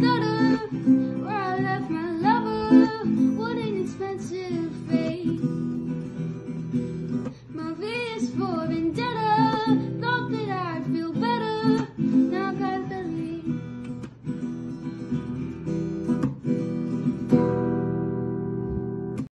thought